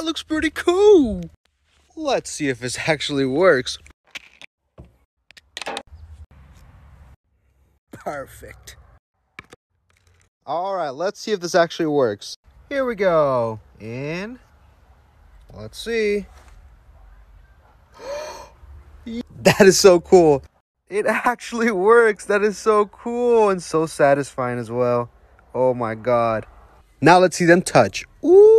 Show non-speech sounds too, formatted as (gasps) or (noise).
That looks pretty cool. Let's see if this actually works. Perfect. All right, let's see if this actually works. Here we go. In. Let's see. (gasps) that is so cool. It actually works. That is so cool and so satisfying as well. Oh my god. Now let's see them touch. Ooh.